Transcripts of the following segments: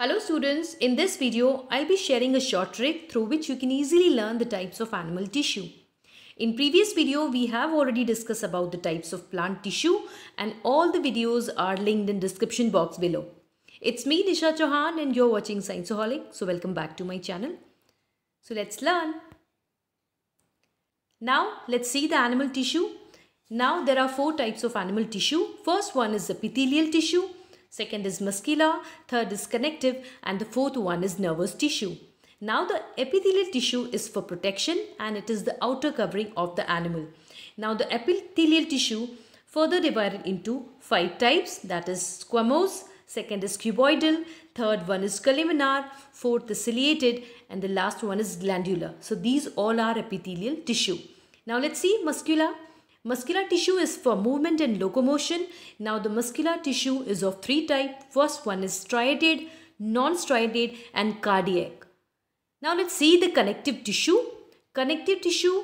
Hello students, in this video I'll be sharing a short trick through which you can easily learn the types of animal tissue. In previous video we have already discussed about the types of plant tissue and all the videos are linked in description box below. It's me Nisha Chauhan and you're watching ScienceOholic so welcome back to my channel. So let's learn. Now let's see the animal tissue. Now there are four types of animal tissue. First one is epithelial tissue second is muscular, third is connective and the fourth one is nervous tissue. Now the epithelial tissue is for protection and it is the outer covering of the animal. Now the epithelial tissue further divided into five types that is squamous, second is cuboidal, third one is columnar, fourth is ciliated and the last one is glandular. So these all are epithelial tissue. Now let's see muscular. Muscular tissue is for movement and locomotion. Now the muscular tissue is of three types. First one is striated, non-striated and cardiac. Now let's see the connective tissue. Connective tissue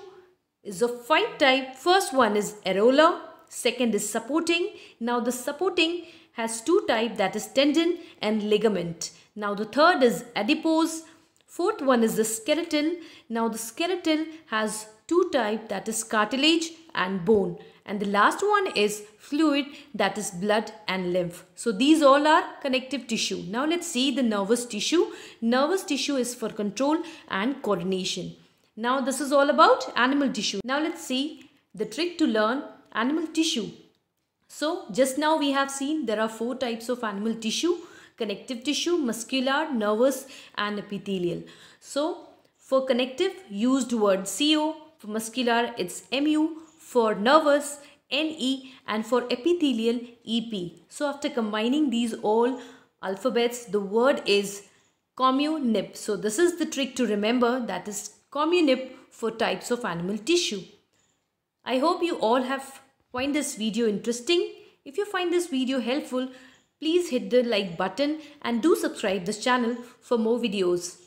is of five types. First one is areolar, second is supporting. Now the supporting has two types that is tendon and ligament. Now the third is adipose. Fourth one is the skeletal. Now the skeletal has two type that is cartilage and bone and the last one is fluid that is blood and lymph. So these all are connective tissue. Now let's see the nervous tissue. Nervous tissue is for control and coordination. Now this is all about animal tissue. Now let's see the trick to learn animal tissue. So just now we have seen there are four types of animal tissue. Connective tissue, muscular, nervous and epithelial. So for connective used word CO for muscular, it's MU. For nervous, NE. And for epithelial, EP. So after combining these all alphabets, the word is communip. So this is the trick to remember that is communip for types of animal tissue. I hope you all have find this video interesting. If you find this video helpful, please hit the like button and do subscribe this channel for more videos.